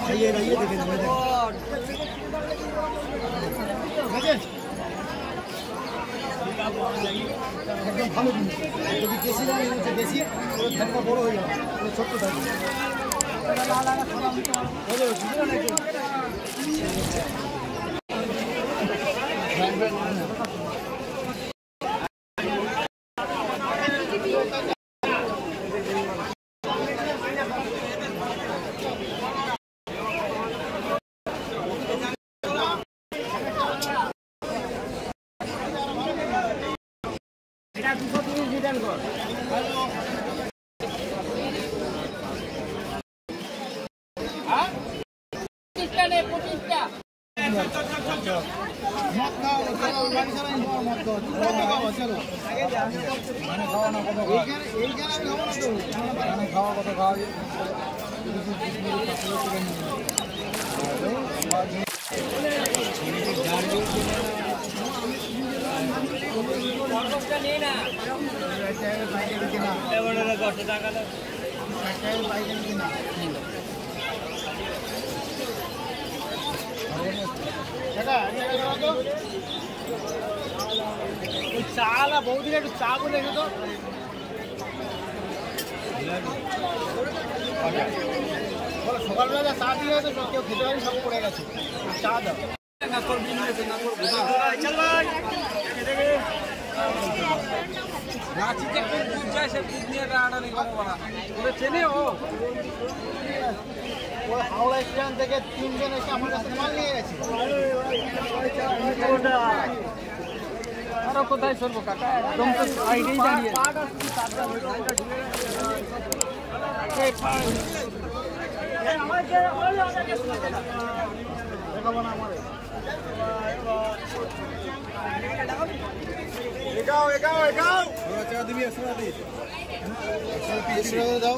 খাইয়ে খাইয়ে দেখে নেবে ঠিক আছে একদম ভালো জিনিস যদি দেশি দাম হচ্ছে দেশি ওর ফ্যানটা বড় হয়ে যাবে ওটা ছোট্ট থাকবে বুঝলে বুঝলে না একটু? খাওয়া না কত খাওয়া? চা বলে রেখে তো। বলো, সকালবেলা চা দিয়ে তো কেউ খেতে পারি সব পড়ে গেছে। চা দাও। রাঁচিতে কোন দুধ যায় সে দুধ নিয়ে আনা নেই কোনো বলা ওরা চেনে ও। ওই হাওড়া স্টেশন থেকে তিনজন এসে আমার কাছে মাল নিয়ে গেছে। আরও কোথায় সরবো কাকা? একদম তো সাইডেই দাঁড়িয়ে দেখাবো না আমার এগাও এগাও এগাও তিরিশ টাকা দাও।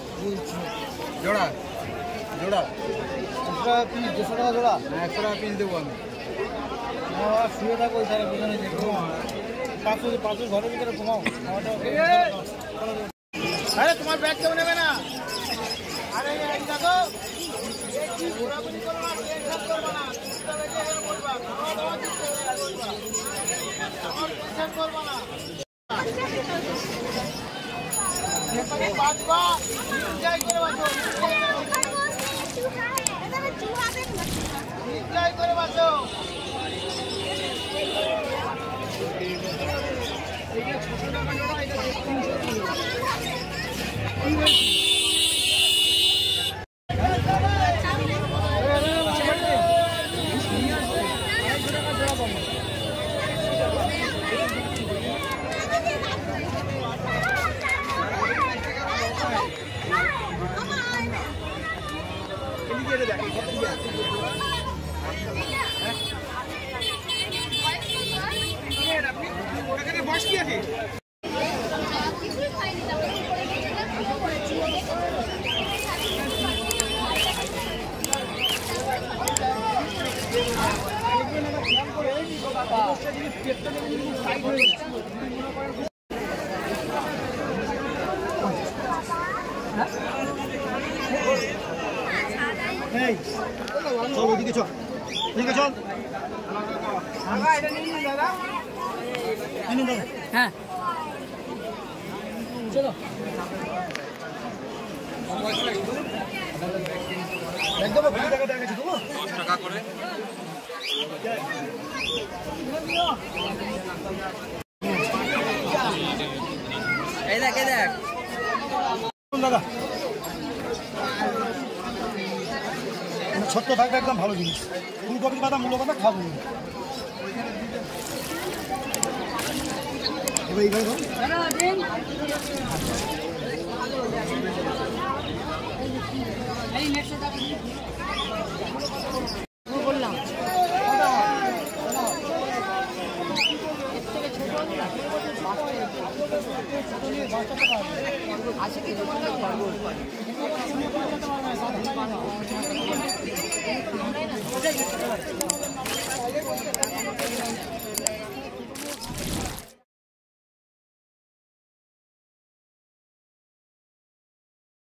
জোড়া জোড়া। একশো টাকা পিস দেড়শো টাকা জোড়া। একশো টাকা পিস দেবো আমি। শুয়ে থাকো ওই ধারে পিছনে যে ঘুমাও পাঁচশো পাঁচশো ঘরের ভিতরে ঘুমাও। আরে তোমার ব্যাগ কেউ নেবে না? আরে দেখো। ঘোরাঘুরি করো না খাওয়া দাওয়া করব না। বাঁচবা এনজয় করে বয়স কি আছে? এই চল ওইদিকে চল। ওইদিকে চল। হ্যাঁ। একদম কুড়ি টাকা টাকা গেছে দেবো। টাকা করে এই দেখ এই দেখ। দাদা। ছোট্ট থাকবে একদম ভালো জিনিস। ফুলকপির পাতা মূল পাতা খাব আছে কিছু বলতে ありがとうござ。